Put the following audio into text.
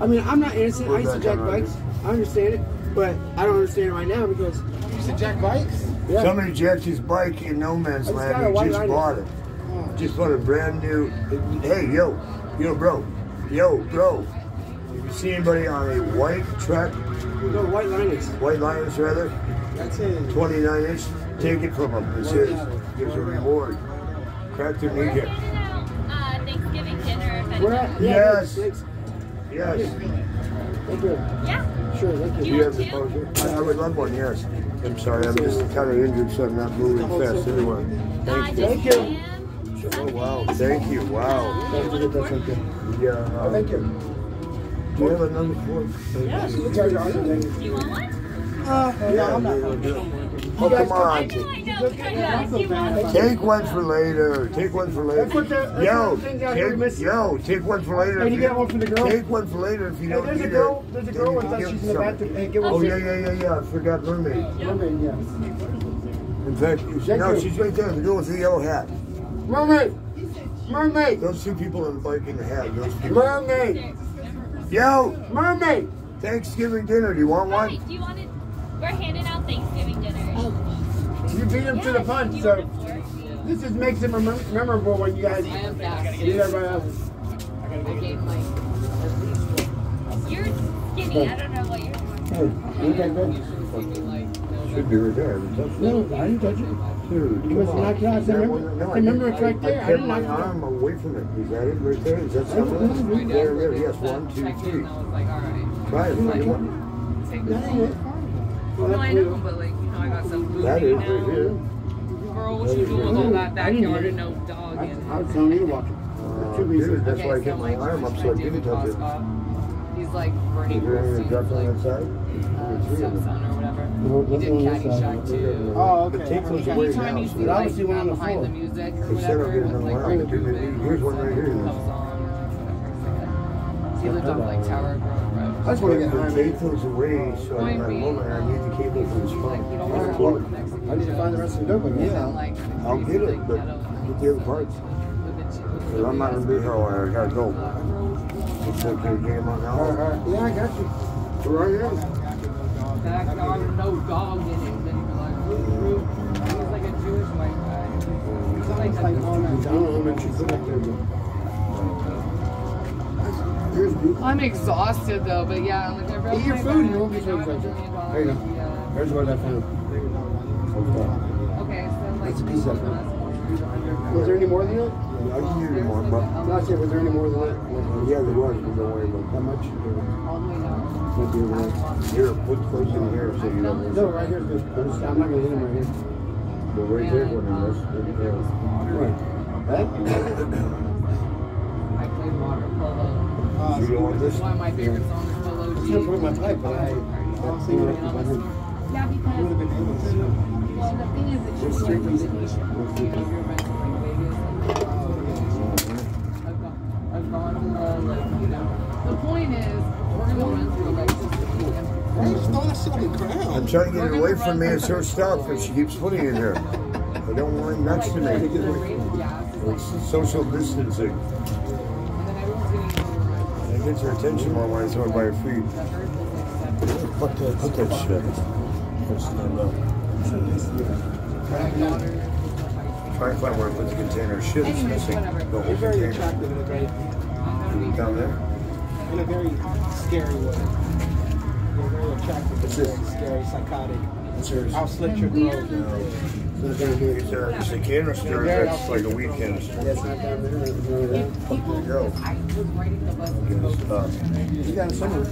I mean, I'm not innocent. We're I used to jack bikes. I understand it, but I don't understand it right now because You used to jack bikes? yeah, Somebody jacked his bike in no man's I just land. He just line. bought it. Just bought a brand new. Hey, yo, yo, bro, yo, bro. If you see anybody on a white truck, no white liners. white Linus rather, That's it. 29 inch, take it from him. It's his. Gives a reward. Crack their We're kneecap. uh, Thanksgiving dinner. If We're at, yeah, Yes. Thanks. Yes. Thank you. Yeah. Sure, thank Do you. you You have the two? poster? I I would love one, yes. I'm sorry, I'm just kind of injured, so I'm not moving fast anyway. Thank you. Thank you. Oh, wow. Thank you. Wow. Don't forget that something. Yeah. uh, Thank you. Do you have another number four? Yes, you guys are awesome. Thank you. Do you want one? Uh, Yeah, I'm not. Yeah, yeah. You Oh, guys come come- on. know, I know. Yes, you want Take one for later. Take one for later. The- yo, one of the things out here we take, yo, take one for later. Hey, if you get one for the girl? Take one for later if you don't there's a need girl. it. There's a girl you and she's in the bathroom. Hey, give Oh, one. yeah, yeah, yeah, yeah. I forgot mermaid. Mermaid, yeah. In fact, no, she's right there. The girl with the yellow hat. Mermaid. Mermaid. Those two people on the bike in the hat. Those people. Mermaid. Yo, Mermaid. Thanksgiving dinner. Do you want Right, one? do you want it? We're handing out Thanksgiving. You beat him to the punch, so want a fork? this just makes it remem- memorable when you guys meet everybody else. I've got to be like. You're skinny. I don't know what you're doing. Hey, you take that? Should be right there. I haven't touched it. No, I didn't touch it. Dude, You must come on. knock it out. Is Remember- no, I remember didn't. it's right there. I I didn't kept my knock it out. arm away from it. Is that it right there? Is that something? There, there. Yes, one, two, three. Try it. Try it. That ain't it. Well, No, that's I know, weird. but like, you know, I got some food That is right now. here. Girl, what you doing with all that I didn't backyard do and no dog I, in I it? was telling you to watch it. Uh, Two reasons. dude, that's why I Okay, kept so my my arm up so I David didn't touch it. Koskov, He's like burning. Is running there any scenes ducks on like that side? uh, There's three of them. Simpson or whatever. No, He did on this side. Caddyshack too. Oh, But okay. take those Okay. away Anytime now. you so see But that- like obviously one on the behind floor. the music or Instead of whatever, getting with on like the Rick line, give me- Rubin here's one right here. comes on. He lived on like Tower Grove Road. I just want to get high, But man. Take those away so I'm not alone and I need the um, cable for this phone. Like, you don't It's want plug. to I need to find the rest of the dope. Yeah. Yeah. Like, I'll get it, but get the other parts. Cause I'm not gonna be here all night. I gotta go. It's okay, game on All right, all now. right. Yeah, I got you. We're right here. backyard with no dog in it. Then you're like, "Ooh, ooh." He was like a Jewish white guy. He's like It's a like all night. I don't I'm exhausted though, but yeah, like I read Eat your food, Bible, you won't be know, so I'm exhausted. There you go. yeah. There's what I found. Okay, so like That's a piece of it. it. Was there any more than that? I can give you more, but No, I said, was there any more than that? yeah, there was, but don't worry about How much? All the way down. Might be over there. it. Here, put close in here so you don't. No, right here. is good. I'm I'm not gonna hit him right here. Go right there when it was. Right. That? I played water polo. You don't want this? One of my favorite songs is Polo I was G. gonna put it in my pipe, but I. That thing went up in my head. Yeah, because Would have been able to. well, the thing is, it's just like Vegas. You know, if you're meant to like Vegas. Oh, I've gone, I've gone to the like, you know. The point is, we're gonna run through like just a few empty. Why you throw that shit on the ground? I'm trying to get it away from me. It's her stuff, and she keeps putting it here. I don't want it next to me. the rate of gas is like, It's social distancing. Gets her attention more when I throw it by her feet. the earth is like seven. Put that, put that shit. Stand up. Try and find where I put the container. Shit, it's missing. The whole very container. attractive in a very, Down there? in a very scary way. You're very attractive, very scary, psychotic. What's yours? I'll slit your Weird. throat. It's a, it's a canister that's like a weed canister. Yeah, it's not down there. It's over there. There you go. I was writing the bus. Give us, You got it somewhere.